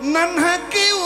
ನನ್ನ ಹಕ್ಕಿಯೂ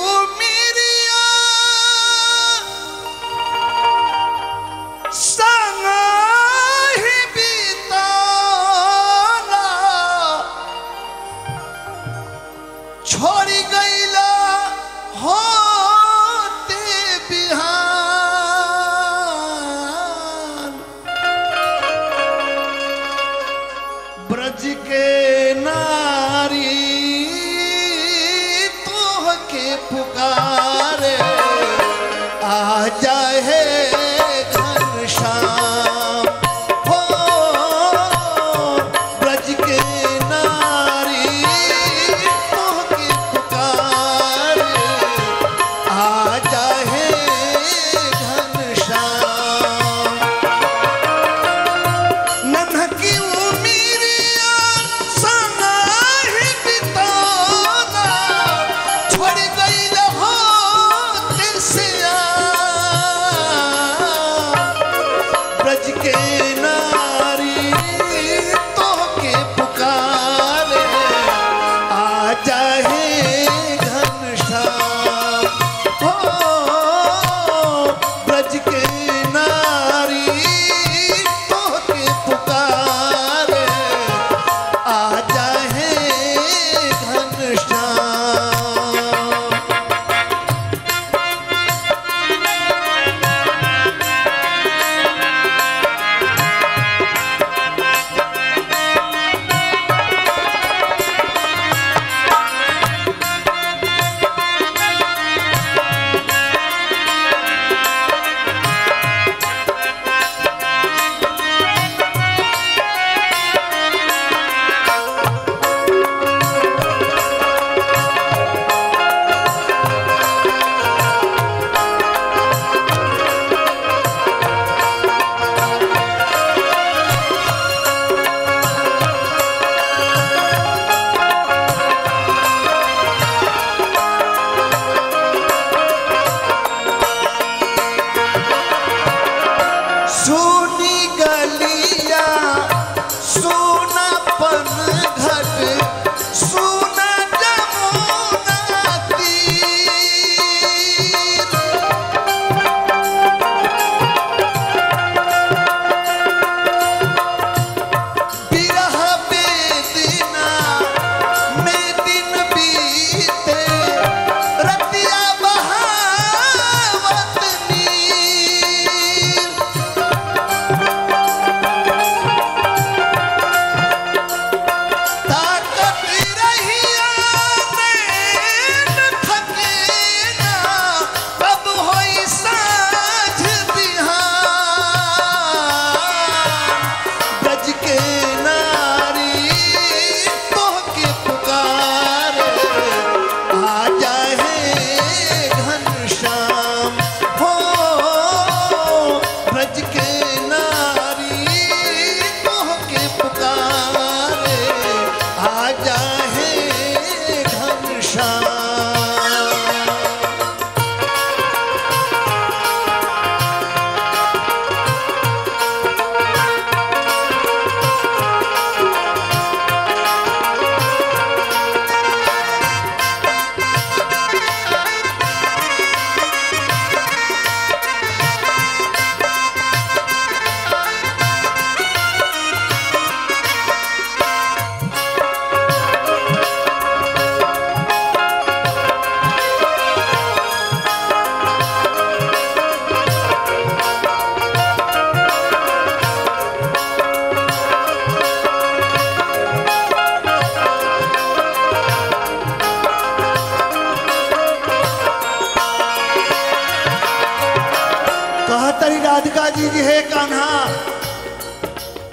राधिका जी जी हे कान्हा।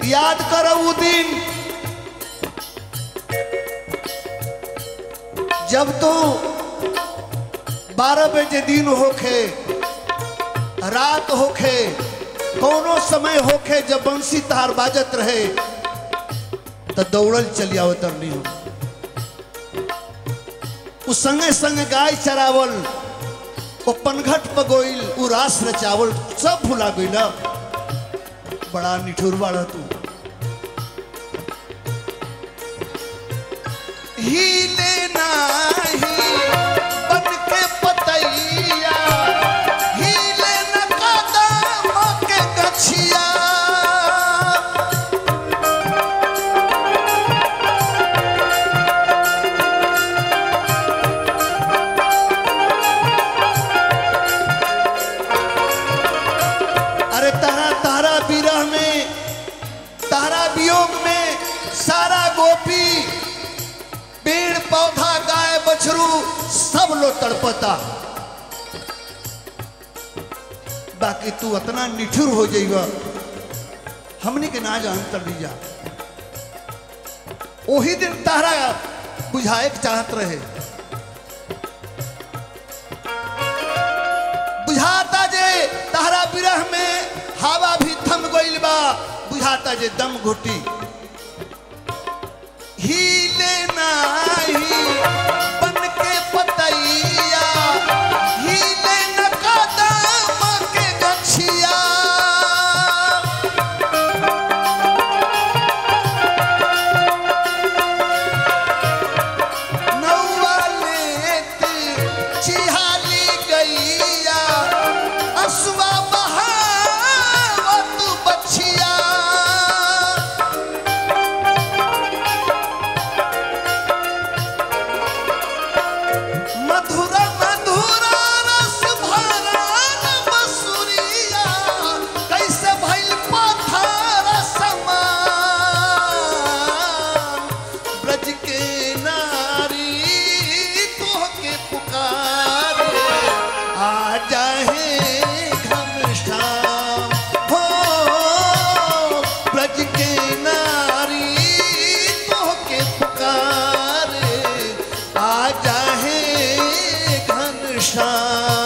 याद करो वो दिन। जब तो बारह बजे दिन होखे, रात होखे कोनो समय होखे जब बंसी तार बाजत रहे तो दौड़ल चली आवत हो उ संगे संगे गाय चरावल वो पनघट पगोईल उरास रे चावल सब भुला गईला बड़ा निठुर वाला तू। ही देना बछरू सब लोग तड़पता। बाकी तू इतना निठुर हो जाइबा हमने के ना जान तड़ी जा वही दिन तारा बुझाए चाहत रहे। बुझाता जे तारा विरह में हवा भी थम गइल बा। बुझाता जे दम घुटी। हिले नाही Krishna.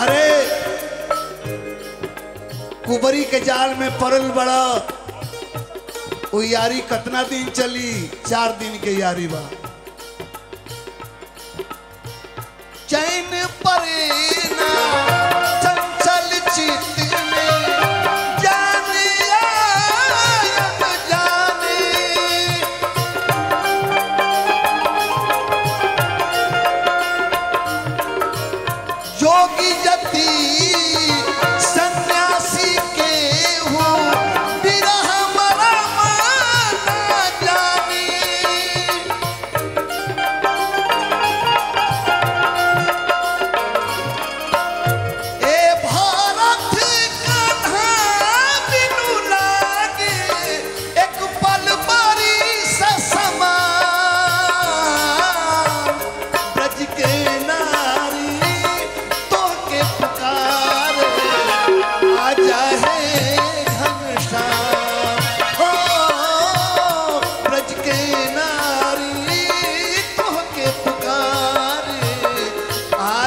अरे, कुबरी के जाल में परल बड़ा। वो यारी कितना दिन चली? चार दिन के यारी बा।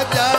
Raja